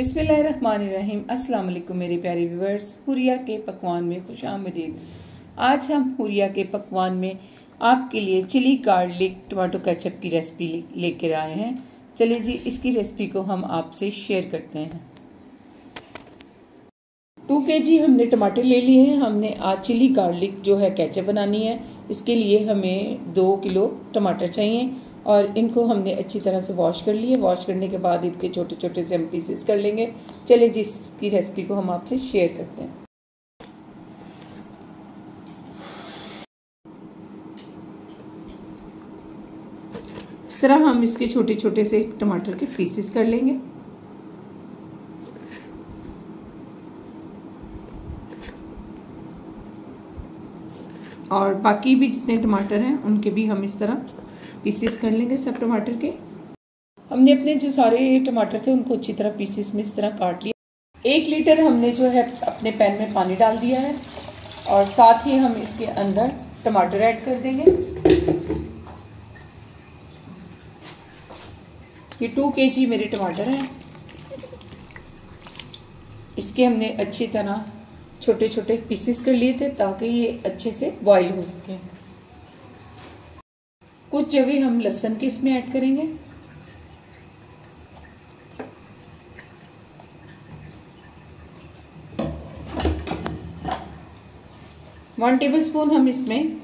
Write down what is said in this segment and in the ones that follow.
बिस्मिल्लाहिर्रहमानिर्रहीम। अस्सलाम मेरे प्यारे व्यूवर्स हुरिया के पकवान में खुश आमदीद। आज हम हुरिया के पकवान में आपके लिए चिली गार्लिक टमाटो केचप की रेसिपी लेकर आए हैं। चलिए जी, इसकी रेसिपी को हम आपसे शेयर करते हैं। टू के जी हमने टमाटर ले लिए हैं। हमने आज चिली गार्लिक जो है कैचअप बनानी है। इसके लिए हमें दो किलो टमाटर चाहिए। और इनको हमने अच्छी तरह से वॉश कर लिए। वॉश करने के बाद इसके छोटे छोटे से हम पीसेस कर लेंगे। चलिए जिसकी रेसिपी को हम आपसे शेयर करते हैं। इस तरह हम इसके छोटे छोटे से टमाटर के पीसेस कर लेंगे। और बाकी भी जितने टमाटर हैं, उनके भी हम इस तरह पीसेस कर लेंगे सब टमाटर के। हमने अपने जो सारे टमाटर थे, उनको अच्छी तरह पीसेस में इस तरह काट लिया एक लीटर हमने जो है अपने पैन में पानी डाल दिया है और साथ ही हम इसके अंदर टमाटर ऐड कर देंगे। ये टू के जी मेरे टमाटर हैं। इसके हमने अच्छी तरह छोटे छोटे पीसेस कर लिए थे ताकि ये अच्छे से बॉईल हो सके। कुछ जगह हम लहसन के इसमें ऐड करेंगे। वन टेबल स्पून हम इसमें,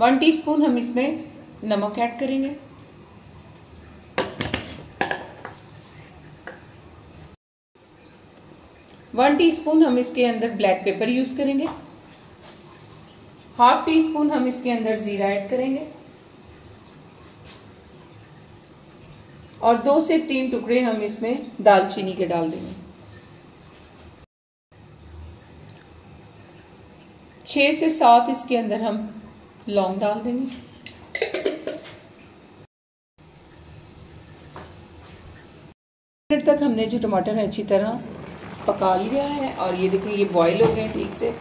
वन टीस्पून हम इसमें नमक ऐड करेंगे। वन टीस्पून हम इसके अंदर ब्लैक पेपर यूज़ करेंगे। हाफ़ टी स्पून हम इसके अंदर जीरा ऐड करेंगे। और दो से तीन टुकड़े हम इसमें दालचीनी के डाल देंगे। छह से सात इसके अंदर हम लौंग डाल देंगे। मिनट तक हमने जो टमाटर है अच्छी तरह पका लिया है और ये देखें ये बॉईल हो गए ठीक से।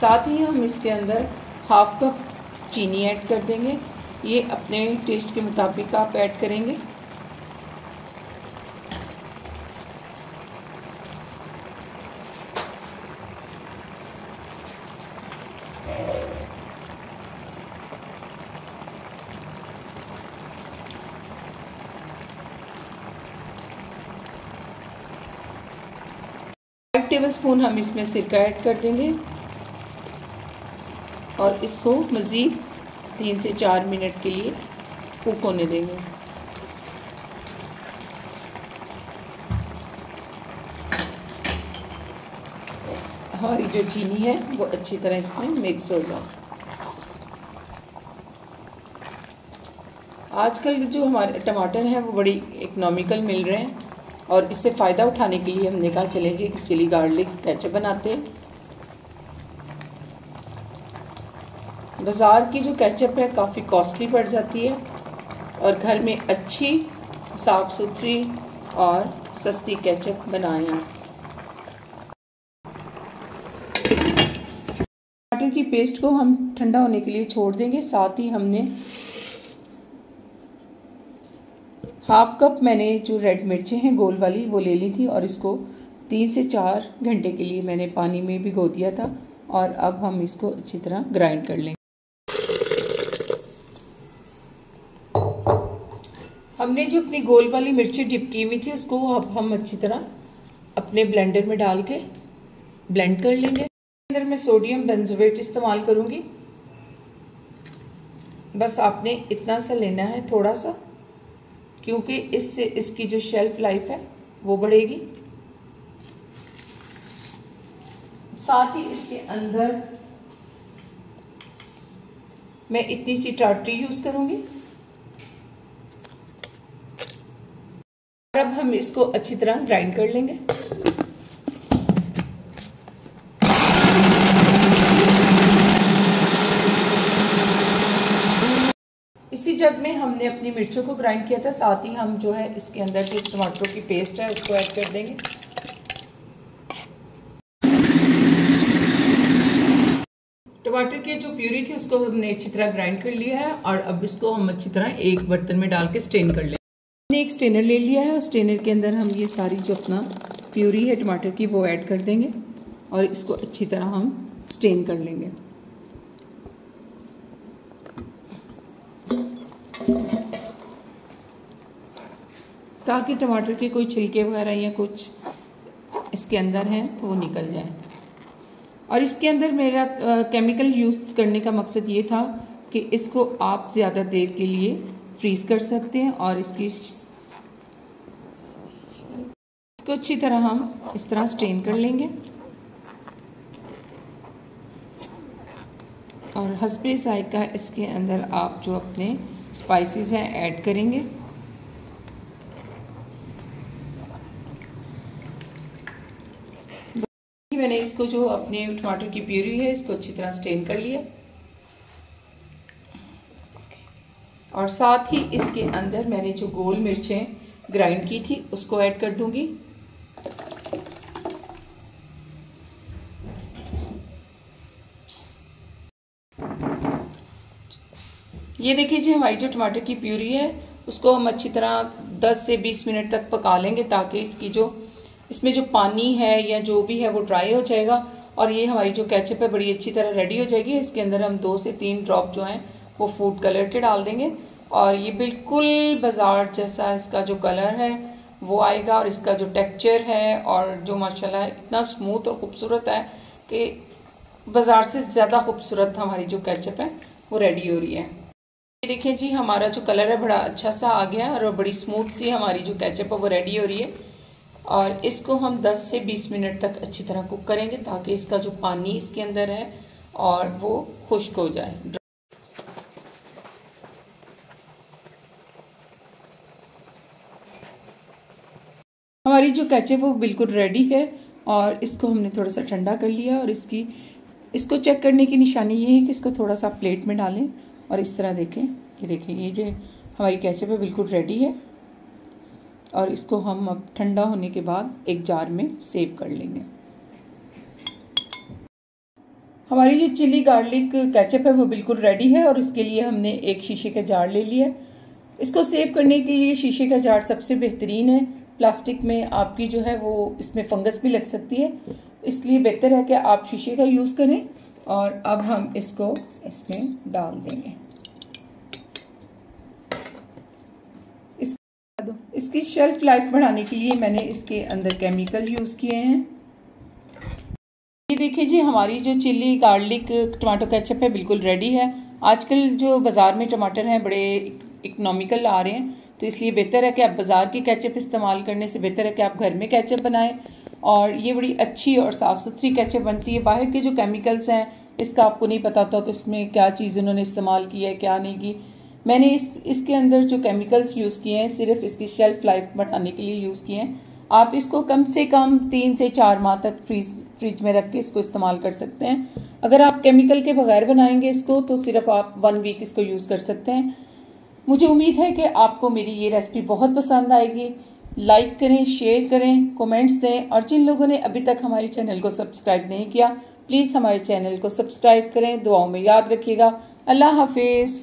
साथ ही हम इसके अंदर हाफ़ कप चीनी ऐड कर देंगे। ये अपने टेस्ट के मुताबिक आप ऐड करेंगे। टेबल स्पून हम इसमें सिरका ऐड कर देंगे। और इसको मज़ीद तीन से चार मिनट के लिए कुक होने देंगे। हमारी जो चीनी है, वो अच्छी तरह इसमें मिक्स हो जाए। आजकल जो हमारे टमाटर हैं, वो बड़ी इकनॉमिकल मिल रहे हैं और इससे फ़ायदा उठाने के लिए हमने कहा, चले जी, चिली गार्लिक कैचअप बनाते हैं। बाज़ार की जो कैचअप है काफ़ी कॉस्टली पड़ जाती है और घर में अच्छी साफ़ सुथरी और सस्ती कैचअप बनाएँ आप। टमाटर की पेस्ट को हम ठंडा होने के लिए छोड़ देंगे, साथ ही हमने हाफ़ कप मैंने जो रेड मिर्चें हैं, गोल वाली, वो ले ली थी और इसको तीन से चार घंटे के लिए मैंने पानी में भिगो दिया था और अब हम इसको अच्छी तरह ग्राइंड कर लेंगे। हमने जो अपनी गोल वाली मिर्ची डिप की हुई थी, उसको अब हम अच्छी तरह अपने ब्लेंडर में डाल के ब्लेंड कर लेंगे। अंदर मैं सोडियम बेंजोवेट इस्तेमाल करूँगी। बस आपने इतना सा लेना है थोड़ा सा, क्योंकि इससे इसकी जो शेल्फ लाइफ है, वो बढ़ेगी। साथ ही इसके अंदर मैं इतनी सी टाटरी यूज़ करूँगी। अब हम इसको अच्छी तरह ग्राइंड कर लेंगे। इसी जग में हमने अपनी मिर्चों को ग्राइंड किया था, साथ ही हम जो है इसके अंदर जो टमाटरों की पेस्ट है, उसको ऐड कर देंगे। टमाटर की जो प्यूरी थी, उसको हमने अच्छी तरह ग्राइंड कर लिया है और अब इसको हम अच्छी तरह एक बर्तन में डाल के स्टेन कर लेंगे एक स्टेनर ले लिया है और स्टेनर के अंदर हम ये सारी जो अपना प्यूरी है, टमाटर की, वो ऐड कर देंगे और इसको अच्छी तरह हम स्टेन कर लेंगे। ताकि टमाटर के कोई छिलके वगैरह या कुछ इसके अंदर हैं तो वो निकल जाए। और इसके अंदर मेरा केमिकल यूज़ करने का मकसद ये था कि इसको आप ज़्यादा देर के लिए फ्रीज कर सकते हैं और इसको अच्छी तरह हम इस तरह स्ट्रेन कर लेंगे। और हंसपे जायका इसके अंदर आप जो अपने स्पाइसेस हैं ऐड करेंगे। मैंने इसको जो अपने टमाटर की प्यूरी है, इसको अच्छी तरह स्टेन कर लिया। और साथ ही इसके अंदर मैंने जो गोल मिर्चें ग्राइंड की थी, उसको ऐड कर दूँगी। ये देखिए जी, हमारी जो टमाटर की प्यूरी है, उसको हम अच्छी तरह 10 से 20 मिनट तक पका लेंगे ताकि इसकी जो, इसमें जो पानी है या जो भी है वो ड्राई हो जाएगा और ये हमारी जो कैचअप है बड़ी अच्छी तरह रेडी हो जाएगी। इसके अंदर हम दो से तीन ड्रॉप जो हैं, वो फ़ूड कलर के डाल देंगे और ये बिल्कुल बाज़ार जैसा इसका जो कलर है वो आएगा और इसका जो टेक्सचर है और जो माशाल्लाह इतना स्मूथ और ख़ूबसूरत है कि बाज़ार से ज़्यादा खूबसूरत हमारी जो कैचअप है, वो रेडी हो रही है। ये देखिए जी, हमारा जो कलर है बड़ा अच्छा सा आ गया और बड़ी स्मूथ सी हमारी जो कैचअप है, वो रेडी हो रही है। और इसको हम 10 से 20 मिनट तक अच्छी तरह कुक करेंगे ताकि इसका जो पानी इसके अंदर है और वो खुश्क हो जाए। जो कैचअप वो बिल्कुल रेडी है और इसको हमने थोड़ा सा ठंडा कर लिया और इसकी, इसको चेक करने की निशानी ये है कि इसको थोड़ा सा प्लेट में डालें और इस तरह देखें ये देखें, ये जो हमारी कैचअप है बिल्कुल रेडी है और इसको हम अब ठंडा होने के बाद एक जार में सेव कर लेंगे। हमारी जो चिली गार्लिक कैचअप है वो बिल्कुल रेडी है और इसके लिए हमने एक शीशे का जार ले लिया। इसको सेव करने के लिए शीशे का जार सबसे बेहतरीन है। प्लास्टिक में आपकी जो है वो इसमें फंगस भी लग सकती है। इसलिए बेहतर है कि आप शीशे का यूज़ करें और अब हम इसको इसमें डाल देंगे। इस इसकी शेल्फ लाइफ बढ़ाने के लिए मैंने इसके अंदर केमिकल यूज़ किए हैं। ये देखिए जी, हमारी जो चिल्ली, गार्लिक टमाटो केचप है, बिल्कुल रेडी है। आजकल जो बाज़ार में टमाटर हैं, बड़े इकोनॉमिकल आ रहे हैं। तो इसलिए बेहतर है कि आप बाज़ार की कैचअप इस्तेमाल करने से बेहतर है कि आप घर में कैचअप बनाएँ। और ये बड़ी अच्छी और साफ़ सुथरी कैचअप बनती है। बाहर के जो केमिकल्स हैं, इसका आपको नहीं पता होता कि उसमें क्या चीज़ उन्होंने इस्तेमाल की है, क्या नहीं की। मैंने इस, इसके अंदर जो केमिकल्स यूज़ किए हैं, सिर्फ़ इसकी शेल्फ लाइफ बढ़ाने के लिए यूज़ किए हैं। आप इसको कम से कम तीन से चार माह तक फ्रीज फ्रिज में रख के इसको इस्तेमाल कर सकते हैं। अगर आप केमिकल के बगैर बनाएँगे इसको तो सिर्फ़ आप वन वीक इसको यूज़ कर सकते हैं। मुझे उम्मीद है कि आपको मेरी ये रेसिपी बहुत पसंद आएगी। लाइक करें शेयर करें कमेंट्स दें और जिन लोगों ने अभी तक हमारे चैनल को सब्सक्राइब नहीं किया प्लीज़ हमारे चैनल को सब्सक्राइब करें। दुआओं में याद रखिएगा। अल्लाह हाफिज़।